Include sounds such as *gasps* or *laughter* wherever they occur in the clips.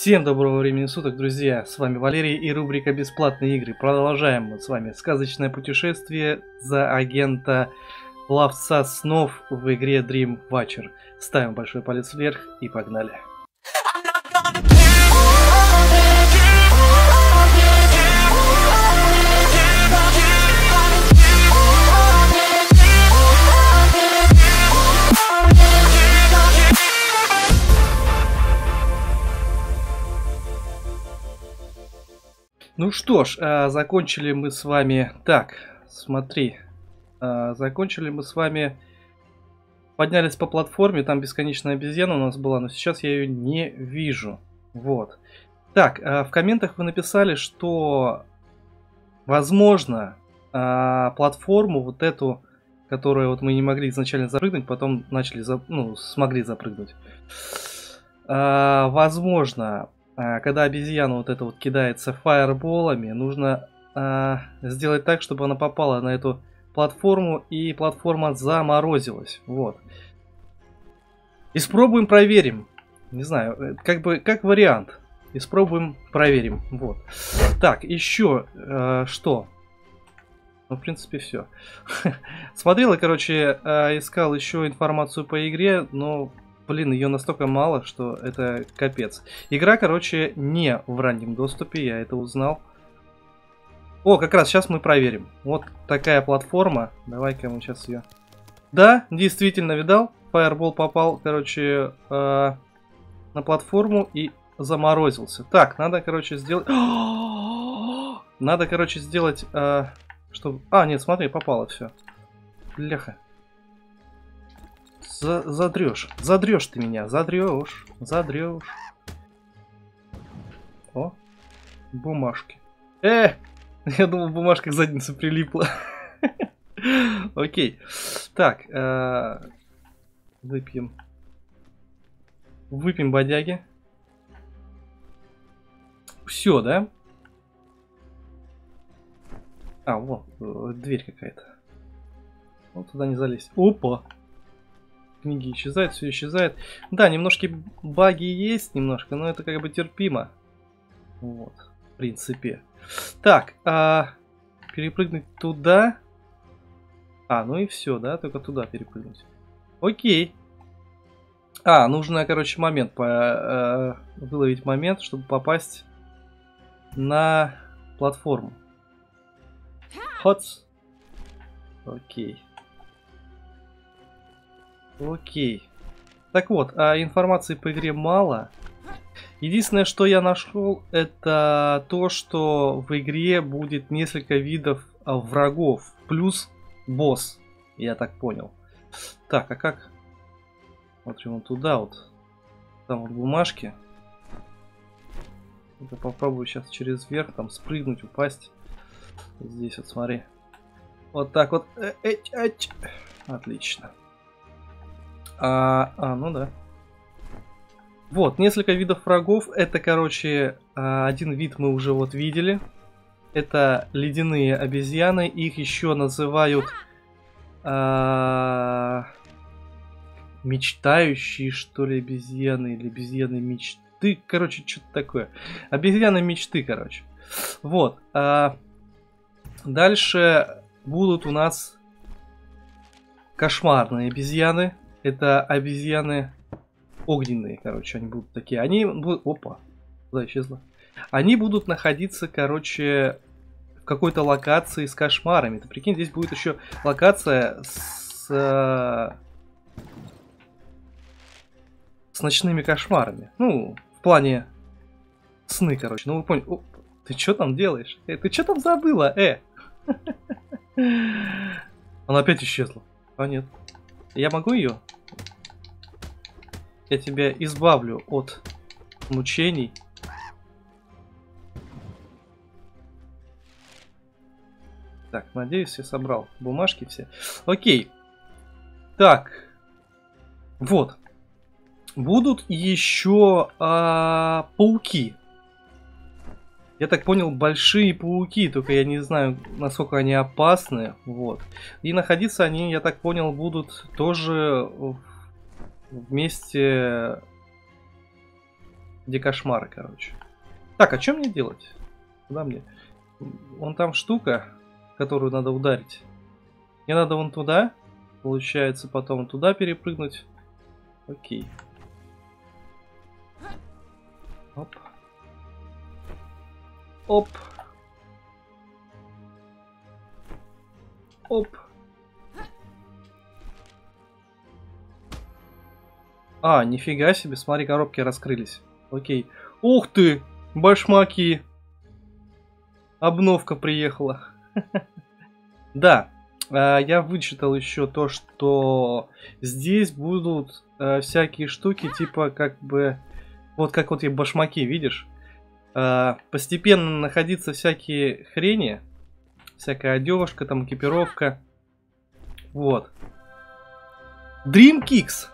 Всем доброго времени суток, друзья! С вами Валерий и рубрика «Бесплатные игры». Продолжаем мы с вами сказочное путешествие за агента ловца снов в игре Dream Watcher. Ставим большой палец вверх и погнали! Ну что ж, а, закончили мы с вами... Так, смотри. А, закончили мы с вами... Поднялись по платформе, там бесконечная обезьяна у нас была, но сейчас я ее не вижу. Вот. Так, а, в комментах вы написали, что возможно платформу вот эту, которую вот мы не могли изначально запрыгнуть, потом начали, за... ну, смогли запрыгнуть. Возможно, а, когда обезьяна вот это вот кидается фаерболами, нужно а, сделать так, чтобы она попала на эту платформу и платформа заморозилась. Вот. Испробуем, проверим. Не знаю, э, как бы как вариант. Испробуем, проверим. Вот. Так, еще э, что? Ну, в принципе, все. *laughs* Смотрел, короче, э, искал еще информацию по игре, но блин, ее настолько мало, что это капец. Игра, короче, не в раннем доступе, я это узнал. О, как раз сейчас мы проверим. Вот такая платформа. Давай-ка мы сейчас ее... Да, действительно, видал? Фаербол попал, короче, э, на платформу и заморозился. Так, надо, короче, сделать... *gasps* надо, короче, сделать... Э, чтобы... А, нет, смотри, попало все. Бляха. За задрешь. Задрешь ты меня. Задрешь. Задрешь. О. Бумажки. Э! *laughs* Я думал, бумажка к заднице прилипла. *laughs* Окей. Так. Э, выпьем. Выпьем бодяги. Все, да? А, вот, э, дверь какая-то. Вот туда не залезть. Опа! Книги исчезают, все исчезает. Да, немножко баги есть немножко, но это как бы терпимо. Вот, в принципе. Так, а перепрыгнуть туда. А, ну и все, да, только туда перепрыгнуть. Окей. А, нужно, короче, момент, по, э, выловить момент, чтобы попасть на платформу. Хоц. Окей. Окей. Так вот, а информации по игре мало. Единственное, что я нашел, это то, что в игре будет несколько видов а, врагов. Плюс босс, я так понял. Так, а как? Смотрим вот туда вот. Там вот бумажки. Я попробую сейчас через верх там спрыгнуть, упасть. Здесь вот смотри. Вот так вот. Э, Отлично. А, а, ну да. Вот, несколько видов врагов. Это, короче, а, один вид мы уже вот видели. Это ледяные обезьяны. Их еще называют а, мечтающие, что ли, обезьяны или обезьяны мечты. Короче, что-то такое. Обезьяны мечты, короче. Вот. А, дальше будут у нас кошмарные обезьяны. Это обезьяны огненные, короче, они будут такие. Они будут... Опа, куда исчезла? Они будут находиться, короче, в какой-то локации с кошмарами. Ты прикинь, здесь будет еще локация с... Э, с ночными кошмарами. Ну, в плане сны, короче. Ну, вы поняли. О, ты что там делаешь? Э, ты что там забыла, э? *laughs* Она опять исчезла. А, нет. Я могу ее? Я тебя избавлю от мучений. Так, надеюсь, я собрал бумажки все. Окей. Так. Вот. Будут еще а, пауки. Я так понял, большие пауки, только я не знаю, насколько они опасны. Вот. И находиться они, я так понял, будут тоже вместе Где кошмары, короче. Так, а что мне делать? Куда мне? Вон там штука, которую надо ударить. Мне надо вон туда. Получается, потом туда перепрыгнуть. Окей. Оп. Оп. Оп. А, нифига себе, смотри, коробки раскрылись. Окей. Ух ты! Башмаки! Обновка приехала. *laughs* Да, а, я вычитал еще то, что здесь будут а, всякие штуки, типа как бы... Вот как вот и башмаки, видишь? А, постепенно находиться всякие хрени. Всякая одежка, там экипировка. Вот. Dream Kicks.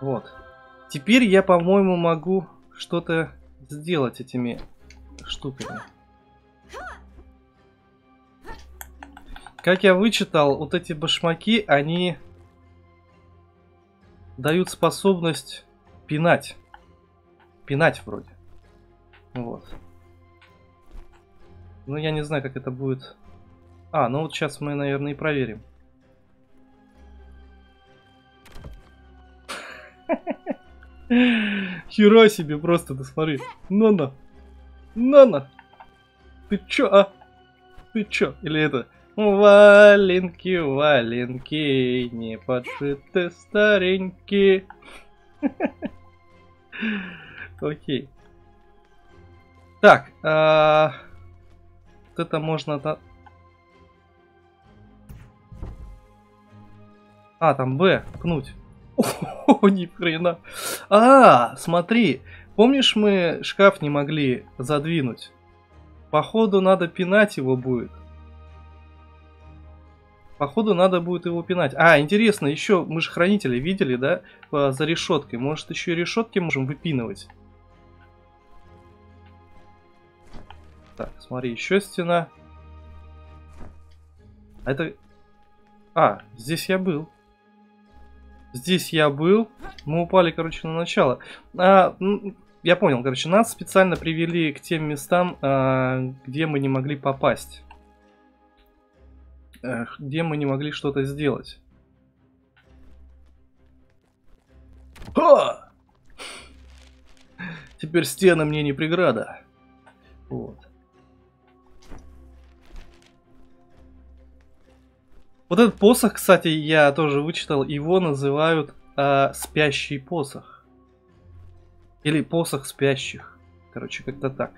Вот. Теперь я, по-моему, могу что-то сделать этими штуками. Как я вычитал, вот эти башмаки, они дают способность пинать. Пинать вроде. Вот. Ну, я не знаю, как это будет. А, ну вот сейчас мы, наверное, и проверим. *laughs* Хера себе просто, ты смотри. Нана. Нана. Ты чё, а? Ты чё? Или это... Валенки, валенки, не подшиты старенькие. *laughs* Окей. Так, а... вот это можно... А, там Б, пнуть. *laughs* О, ни хрена. А, смотри, помнишь, мы шкаф не могли задвинуть? Походу, надо пинать его будет. Походу, надо будет его пинать. А, интересно, еще мы же хранители видели, да? За решеткой. Может, еще и решетки можем выпинывать. Так, смотри, еще стена. А это... А, здесь я был. Здесь я был. Мы упали, короче, на начало. А, я понял, короче, нас специально привели к тем местам, а, где мы не могли попасть. Где мы не могли что-то сделать. Ха! Теперь стены мне не преграда. Вот. Вот этот посох, кстати, я тоже вычитал, его называют э, спящий посох. Или посох спящих. Короче, как-то так.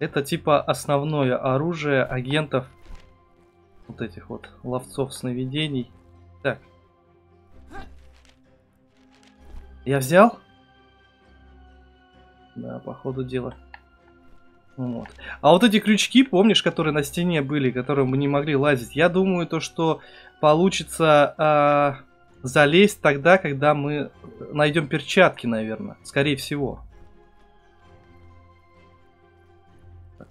Это типа основное оружие агентов вот этих вот ловцов сновидений. Так. Я взял? Да, по ходу дела. Вот. А вот эти крючки, помнишь, которые на стене были, которые мы не могли лазить, я думаю, то, что получится э, залезть тогда, когда мы найдем перчатки, наверное. Скорее всего. Так.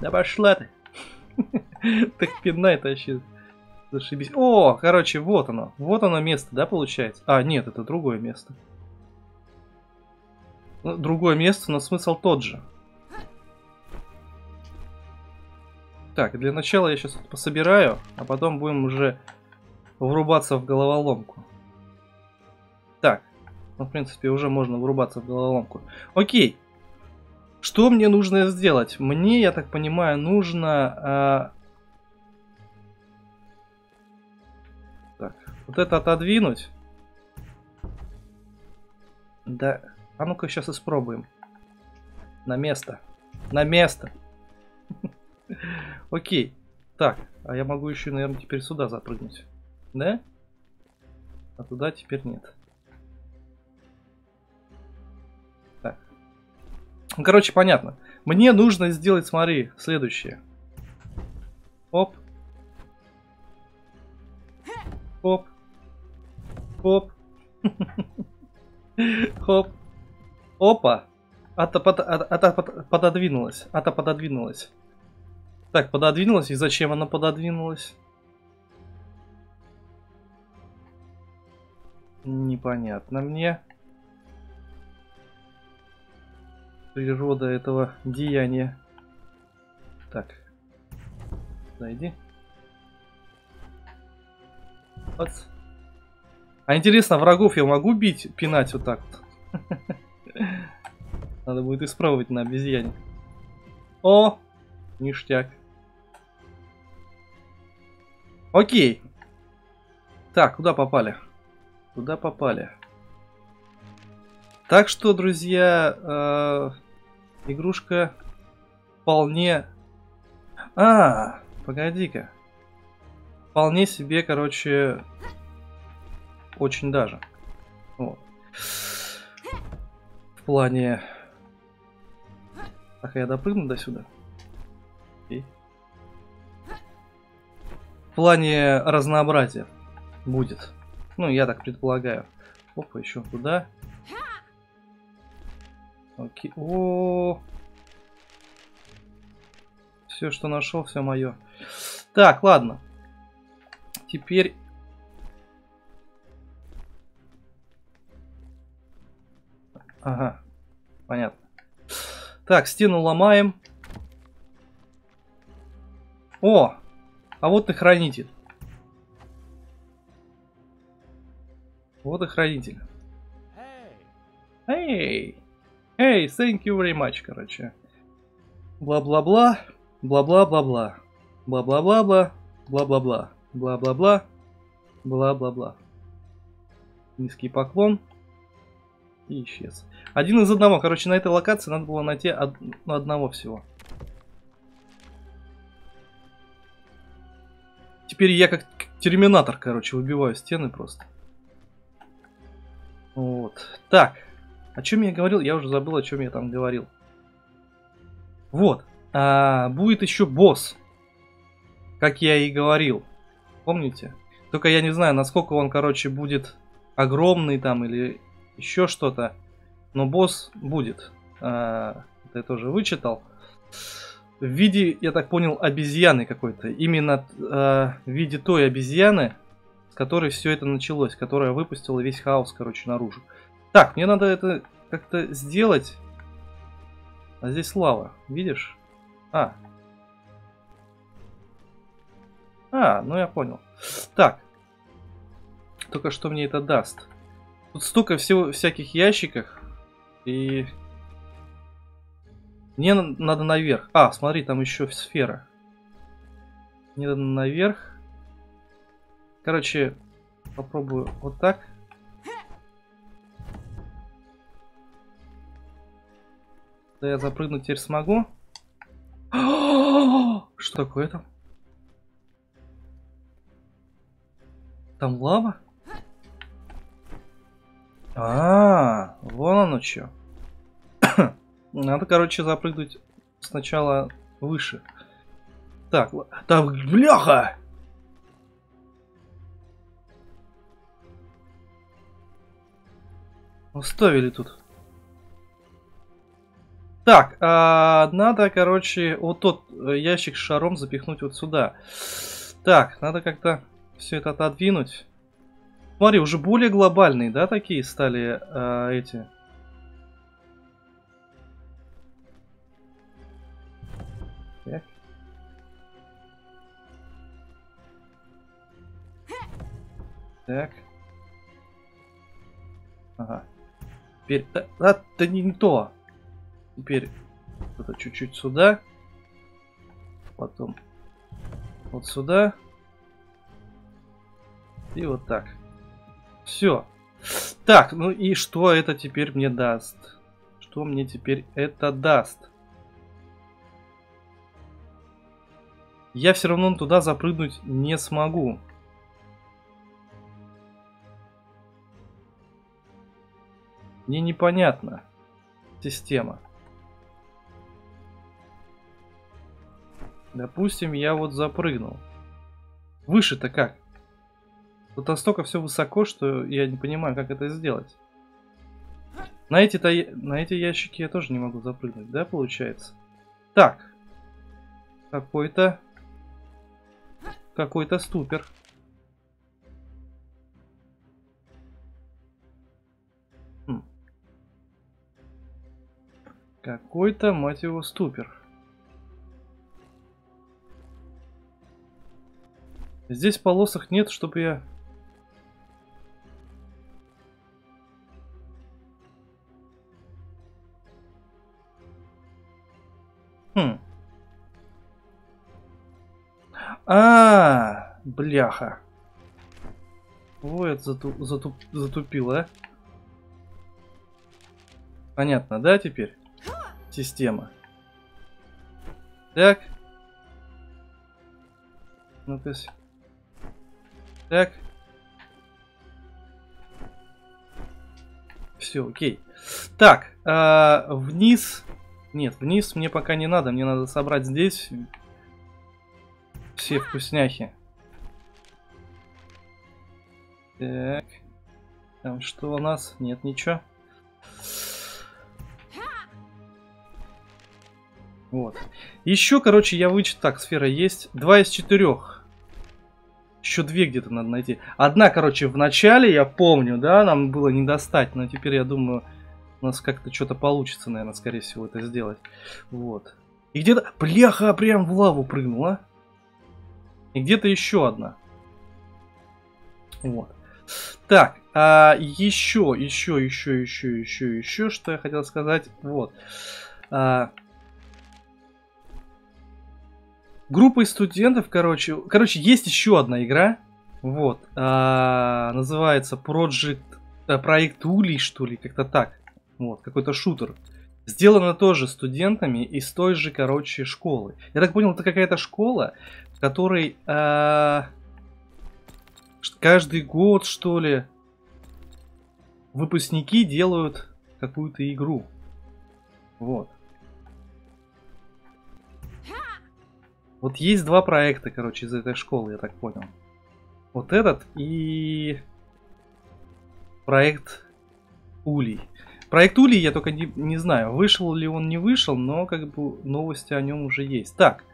Да пошла ты. *laughs* Так пинай тащит. Зашибись. О, короче, вот оно. Вот оно место, да, получается? А, нет, это другое место. Ну, другое место, но смысл тот же. Так, для начала я сейчас пособираю, а потом будем уже врубаться в головоломку. Так, ну, в принципе, уже можно врубаться в головоломку. Окей. Что мне нужно сделать? Мне, я так понимаю, нужно... А... Так, вот это отодвинуть. Да, а ну-ка сейчас испробуем. На место. На место. *laughs* Окей. Так, а я могу еще, наверное, теперь сюда запрыгнуть. Да? А туда теперь нет. Так. Ну, короче, понятно. Мне нужно сделать, смотри, следующее. Оп. Оп. Оп. *laughs* Хоп. Опа! Ата, под, ата, ата пододвинулась. Ата пододвинулась. Так, пододвинулась. И зачем она пододвинулась? Непонятно мне. Природа этого деяния. Так. Зайди. Вот. А интересно, врагов я могу бить, пинать вот так вот? *laughs* Надо будет испробовать на обезьяне. О! Ништяк. Окей. Так, куда попали? Куда попали? Так что, друзья, э, игрушка вполне... А, погоди-ка. Вполне себе, короче, очень даже. Вот. В плане... Так, я допрыгну до сюда. Окей. В плане разнообразия будет. Ну, я так предполагаю. Опа, еще куда? Окей. О, -о, -о. Все, что нашел, все мое. Так, ладно. Теперь... Ага, понятно. Так, стену ломаем. О, а вот и хранитель. Вот и хранитель. Эй! Эй, thank you very much, короче. Бла-бла-бла, бла-бла-бла-бла. Бла-бла-бла-бла, бла-бла-бла. Бла-бла-бла, бла-бла-бла. Низкий поклон. И исчез. Один из одного. Короче, на этой локации надо было найти од одного всего. Теперь я как терминатор, короче, выбиваю стены просто. Вот. Так. О чем я говорил? Я уже забыл, о чем я там говорил. Вот. А, будет еще босс. Как я и говорил. Помните? Только я не знаю, насколько он, короче, будет огромный там или еще что-то. Но босс будет. А, это я тоже вычитал. В виде, я так понял, обезьяны какой-то. Именно а, в виде той обезьяны, с которой все это началось, которая выпустила весь хаос, короче, наружу. Так, мне надо это как-то сделать. А здесь лава, видишь? А. А, ну я понял. Так. Только что мне это даст? Тут столько всего всяких ящиков. И... Мне надо наверх. А, смотри, там еще сфера. Мне надо наверх. Короче, попробую вот так. Да я запрыгнуть теперь смогу. *gasps* Что такое там? Там лава? А, вон оно что. *coughs* Надо, короче, запрыгнуть сначала выше. Так, так, бляха! Оставили тут. Так, а, надо, короче, вот тот э, ящик с шаром запихнуть вот сюда. Так, надо как-то все это отодвинуть. Смотри, уже более глобальные, да, такие стали а, эти. Так. Так. Ага. Теперь... А, а да не, не то. Теперь это чуть-чуть сюда. Потом вот сюда. И вот так. Все. Так, ну и что это теперь мне даст? Что мне теперь это даст? Я все равно туда запрыгнуть не смогу. Мне непонятно система. Допустим, я вот запрыгнул. Выше-то как? Тут настолько все высоко, что я не понимаю, как это сделать. На эти-то на эти ящики я тоже не могу запрыгнуть, да, получается? Так. Какой-то... Какой-то ступер. Хм. Какой-то, мать его, ступер. Здесь полосок нет, чтобы я... бляха. Это зату, затуп, затупил, а? Понятно, да, теперь? Система. Так. Ну, есть... Так. Все, окей. Так, э, вниз. Нет, вниз мне пока не надо. Мне надо собрать здесь все вкусняхи. Так. Там что у нас? Нет, ничего. Вот. Еще, короче, я вычет... Так, сфера есть. Два из четырех. Еще две где-то надо найти. Одна, короче, в начале, я помню, да, нам было не достать. Но теперь, я думаю, у нас как-то что-то получится, наверное, скорее всего, это сделать. Вот. И где-то... Бляха, прям в лаву прыгнула. И где-то еще одна. Вот. Так, а еще, еще, еще, еще, еще, еще, что я хотел сказать. Вот. А, группой студентов, короче, короче, есть еще одна игра, вот, а, называется Project, а, проект Улей, что ли, как-то так, вот, какой-то шутер. Сделано тоже студентами из той же, короче, школы. Я так понял, это какая-то школа, в которой а, каждый год, что ли, выпускники делают какую-то игру. Вот. Вот есть два проекта, короче, из этой школы, я так понял. Вот этот и проект Улей. Проект Улей я только не, не знаю, вышел ли он, не вышел, но как бы новости о нем уже есть. Так,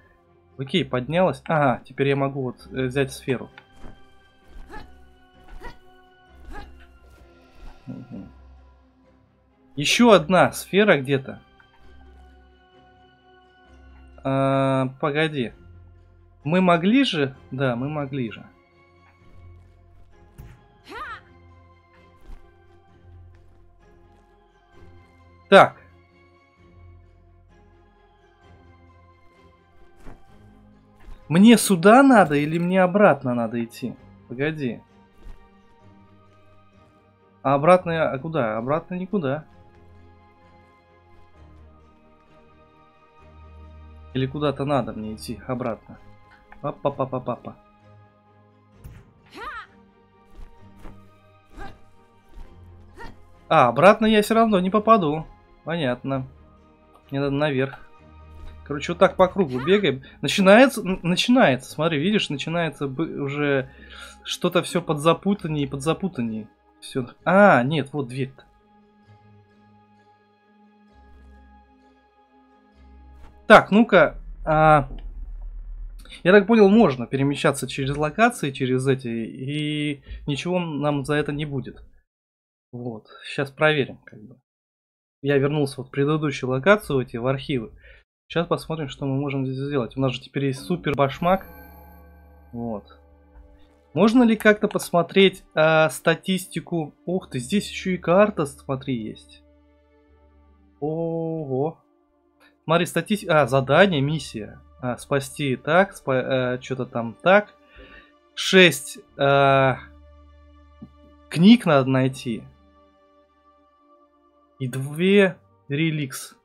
окей, поднялась. Ага, теперь я могу вот э, взять сферу. Угу. Еще одна сфера где-то. А, погоди. Мы могли же? Да, мы могли же. Так. Мне сюда надо или мне обратно надо идти? Погоди. А обратно... А куда? Обратно никуда. Или куда-то надо мне идти обратно. Папа-папа-папа. А, обратно я все равно не попаду. Понятно. Мне надо наверх. Короче, вот так по кругу бегаем. Начинается, начинается, смотри, видишь, начинается уже что-то все подзапутаннее и подзапутаннее. Все. А, нет, вот дверь-то. Так, ну-ка. А... Я так понял, можно перемещаться через локации, через эти, и ничего нам за это не будет. Вот, сейчас проверим, как бы. Я вернулся вот в предыдущую локацию, эти, в архивы. Сейчас посмотрим, что мы можем здесь сделать. У нас же теперь есть супер башмак. Вот. Можно ли как-то посмотреть а, статистику? Ух ты, здесь еще и карта, смотри, есть. Ого. Смотри, статистика... А, задание, миссия. А, спасти так, спа... э, что-то там так. Шесть э, книг надо найти. И две реликс.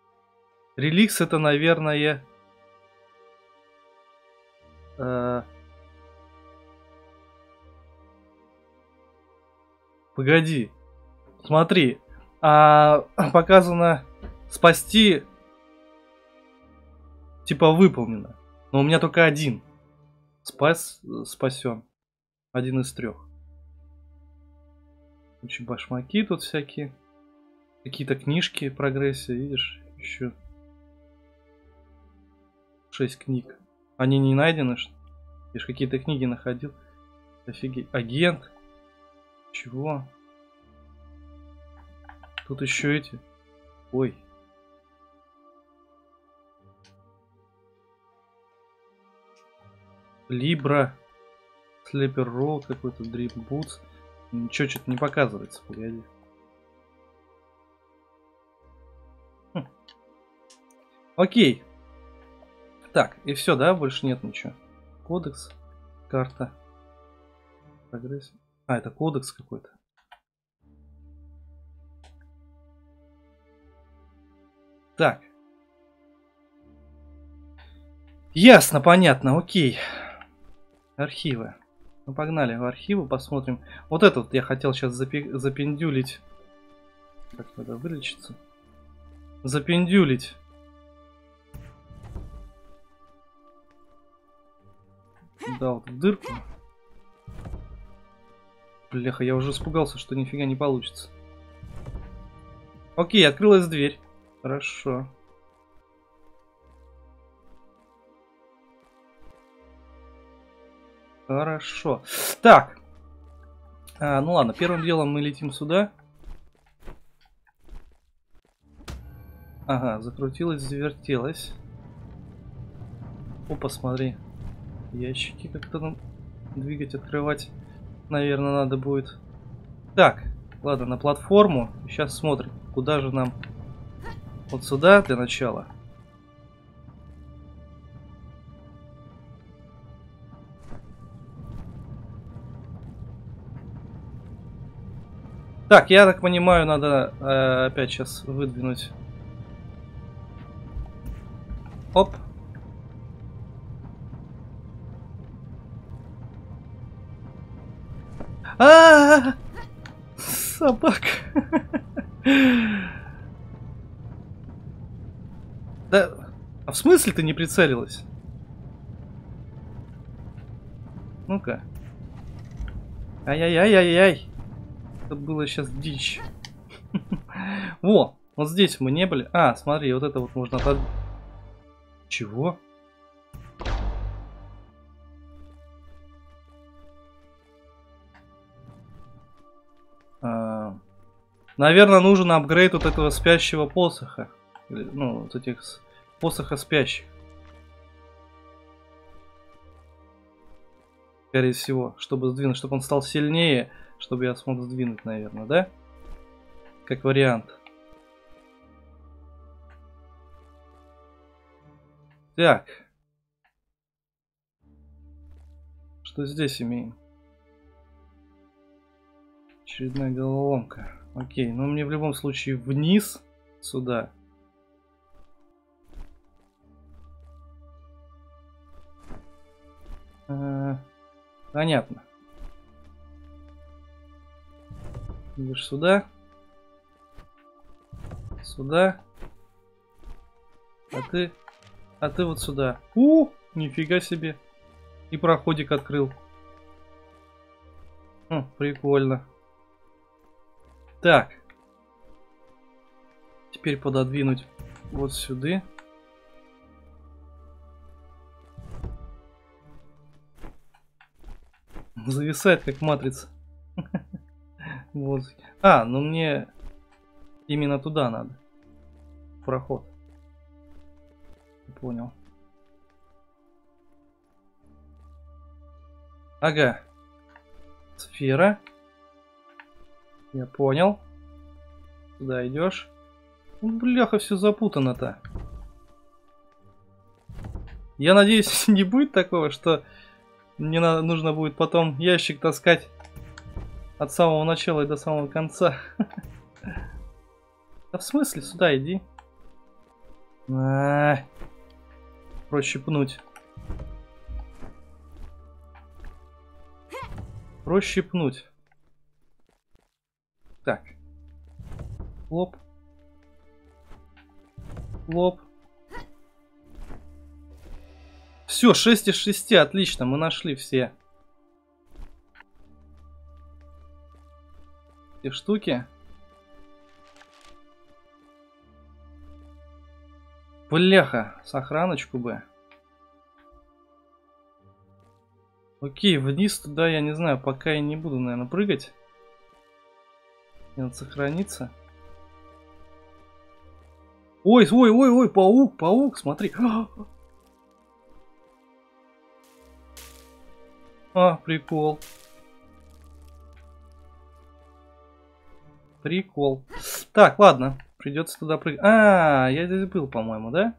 Реликс это, наверное... Э, погоди. Смотри. А, *clears throat* показано спасти типа выполнено. Но у меня только один. Спас, спасен. Один из трех. Очень башмаки тут всякие. Какие-то книжки прогрессия, видишь? Еще. Шесть книг. Они не найдены, что? Я ж какие-то книги находил. Офигеть. Агент? Чего? Тут еще эти. Ой. Либра. Слепер Роуд какой-то, Дрим Бутс. Ничего, что-то не показывается, погоди. Хм. Окей. Так, и все, да? Больше нет ничего. Кодекс, карта. Прогресс. А, это кодекс какой-то. Так. Ясно, понятно, окей. Архивы. Ну, погнали в архивы, посмотрим. Вот это вот я хотел сейчас запи запендюлить. Как надо вылечиться? Запендюлить. Да, вот в дырку. Бляха, я уже испугался, что нифига не получится. Окей, открылась дверь. Хорошо. Хорошо. Так. А, ну ладно, первым делом мы летим сюда. Ага, закрутилась, завертелась. Опа, смотри. Ящики как-то нам двигать, открывать, наверное, надо будет. Так, ладно, на платформу. Сейчас смотрим, куда же нам... Вот сюда для начала. Так, я так понимаю, надо э, опять сейчас выдвинуть. Оп. А, -а, -а, собака. Да, а в смысле ты не прицелилась? Ну-ка. Ай-яй-яй-яй-яй. Это было сейчас дичь. *laughs* Во, вот здесь мы не были. А, смотри, вот это вот можно. Чего? Наверное, нужен апгрейд вот этого спящего посоха. Ну, вот этих посоха спящих. Скорее всего, чтобы сдвинуть, чтобы он стал сильнее чтобы я смог сдвинуть, наверное, да? Как вариант. Так. Что здесь имеем? Очередная головоломка. Окей, но мне в любом случае вниз, сюда. А, понятно. Идешь сюда. Сюда. А ты... А ты вот сюда. У, нифига себе. И проходик открыл. Хм, прикольно. Так. Теперь пододвинуть вот сюда. Зависает как матрица. *laughs* Вот. А, ну мне именно туда надо. Проход. Понял. Ага. Сфера. Я понял. Туда идешь. Ну, бляха, все запутано-то. Я надеюсь, *laughs* не будет такого, что мне нужно будет потом ящик таскать от самого начала и до самого конца. *laughs* Да в смысле? Сюда иди. Проще пнуть. Проще пнуть. Так. Лоп. Лоп. Все, 6 из 6, отлично, мы нашли все. эти штуки. Бляха, сохраночку бы. Окей, вниз туда я не знаю, пока я не буду, наверное, прыгать. Мне надо сохраниться. Ой, ой, ой, ой, паук, паук, смотри. *gasps* А, прикол. Прикол. Так, ладно. Придется туда прыгать. А, я здесь был, по-моему, да?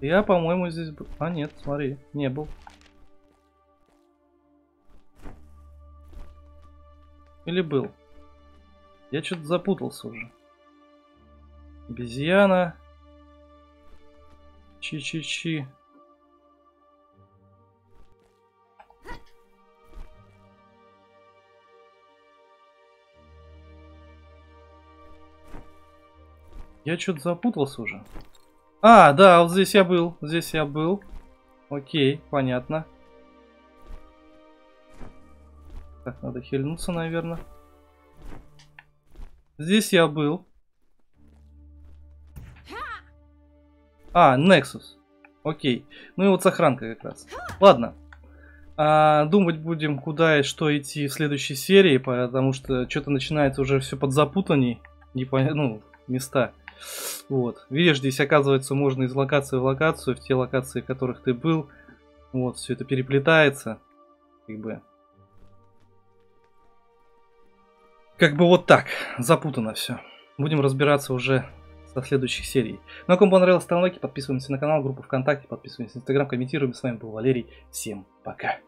Я, по-моему, здесь был. А, нет, смотри, не был. Или был? Я что-то запутался уже. Обезьяна. Чи-чи-чи. Я что-то запутался уже. А, да, вот здесь я был. Здесь я был. Окей, понятно. Так, надо хильнуться, наверное. Здесь я был. А, Nexus. Окей. Ну и вот сохранка как раз. Ладно. А, думать будем, куда и что идти в следующей серии, потому что что-то начинается уже все подзапутанней. Непонятно, ну, места. Вот. Видишь, здесь, оказывается, можно из локации в локацию, в те локации, в которых ты был. Вот, все это переплетается. Как бы. Как бы вот так. Запутано все. Будем разбираться уже со следующих серий. Ну а кому понравилось, ставим лайки, подписываемся на канал, группу ВКонтакте, подписываемся на Инстаграм, комментируем. С вами был Валерий. Всем пока.